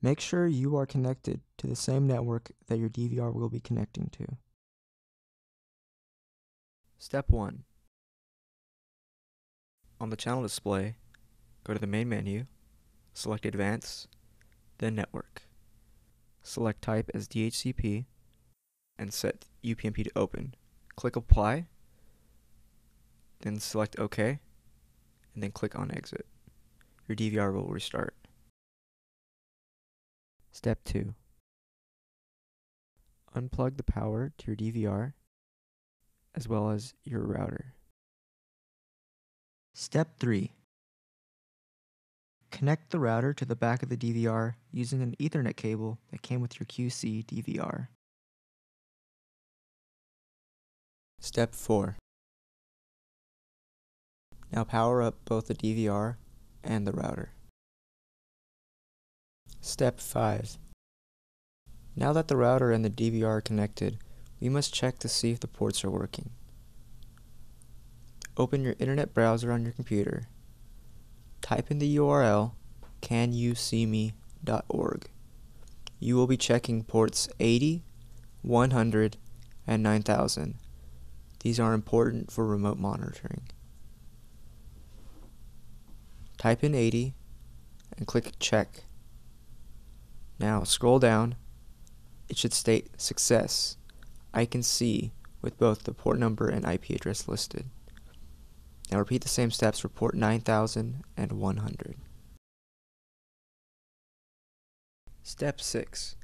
Make sure you are connected to the same network that your DVR will be connecting to. Step 1. On the channel display, go to the main menu, select Advanced, then Network. Select Type as DHCP, and set UPnP to Open. Click Apply, then select OK, and then click on Exit. Your DVR will restart. Step 2. Unplug the power to your DVR as well as your router. Step 3. Connect the router to the back of the DVR using an Ethernet cable that came with your Q-See DVR. Step 4. Now power up both the DVR and the router. Step 5. Now that the router and the DVR are connected, we must check to see if the ports are working. Open your internet browser on your computer. Type in the URL canyouseeme.org. You will be checking ports 80, 100, and 9000. These are important for remote monitoring. Type in 80 and click check. Now scroll down. It should state success. I can see with both the port number and IP address listed. Now repeat the same steps for port 9000 and 100. Step 6.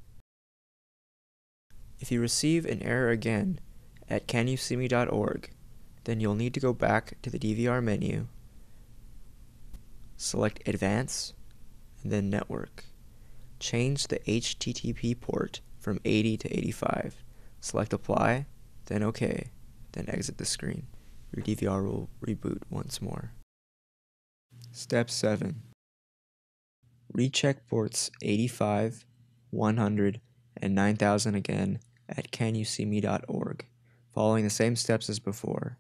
If you receive an error again at canyouseeme.org, then you'll need to go back to the DVR menu, select Advance, and then Network. Change the HTTP port from 80 to 85. Select Apply, then OK, then exit the screen. Your DVR will reboot once more. Step 7. Recheck ports 85, 100, and 9000 again at canyouseeme.org, following the same steps as before.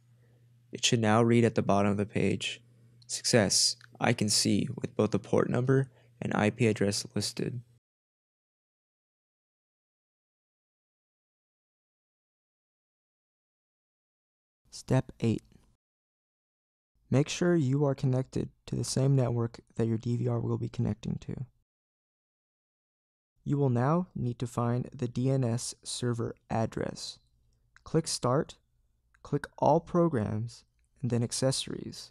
It should now read at the bottom of the page Success, I can see with both the port number and IP address listed. Step 8. Make sure you are connected to the same network that your DVR will be connecting to. You will now need to find the DNS server address. Click Start, click All Programs, and then Accessories,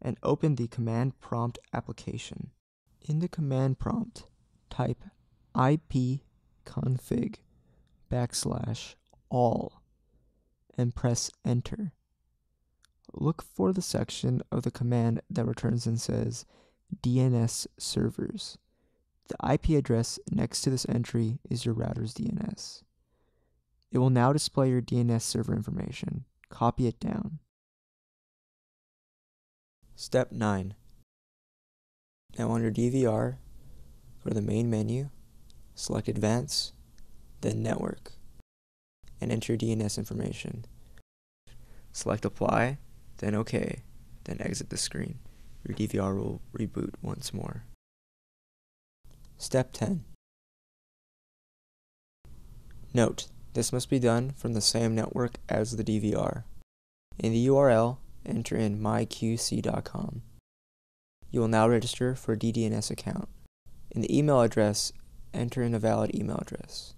and open the Command Prompt application. In the command prompt, type ipconfig backslash all and press Enter. Look for the section of the command that returns and says DNS servers. The IP address next to this entry is your router's DNS. It will now display your DNS server information. Copy it down. Step 9. Now your DVR, go to the main menu, select Advanced, then Network, and enter DNS information. Select Apply, then OK, then exit the screen. Your DVR will reboot once more. Step 10. Note, this must be done from the same network as the DVR. In the URL, enter in myq-see.com. You will now register for a DDNS account. In the email address, enter in a valid email address.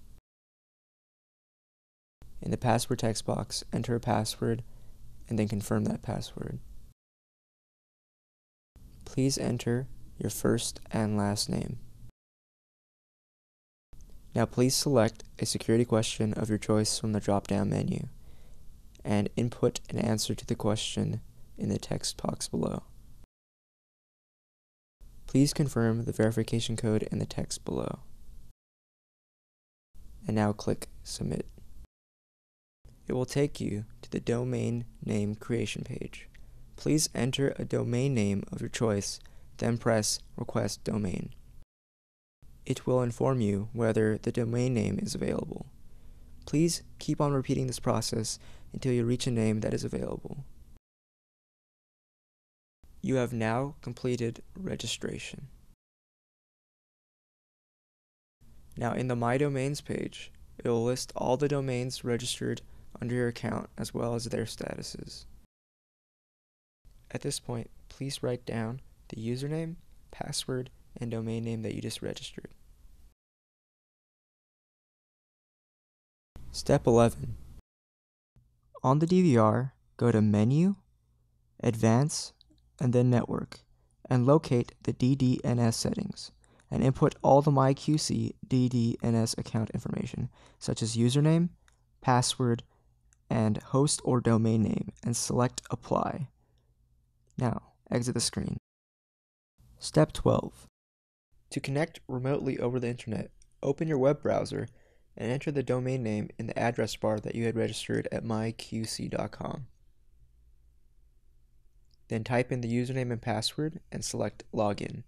In the password text box, enter a password and then confirm that password. Please enter your first and last name. Now please select a security question of your choice from the drop-down menu and input an answer to the question in the text box below. Please confirm the verification code in the text below. And now click Submit. It will take you to the domain name creation page. Please enter a domain name of your choice, then press Request Domain. It will inform you whether the domain name is available. Please keep on repeating this process until you reach a name that is available. You have now completed registration. Now in the My Domains page, it will list all the domains registered under your account as well as their statuses. At this point, please write down the username, password, and domain name that you just registered. Step 11. On the DVR, go to Menu, Advance, and then Network, and locate the DDNS settings, and input all the MyQ-See DDNS account information, such as username, password, and host or domain name, and select Apply. Now, exit the screen. Step 12. To connect remotely over the internet, open your web browser and enter the domain name in the address bar that you had registered at myq-see.com. Then type in the username and password and select Login.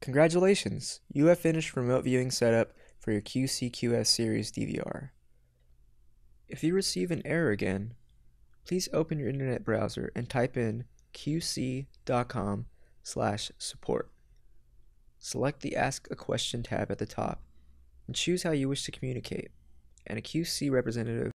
Congratulations! You have finished remote viewing setup for your Q-See QS series DVR. If you receive an error again, please open your internet browser and type in q-see.com slash support. Select the Ask a Question tab at the top and choose how you wish to communicate, and a Q-See representative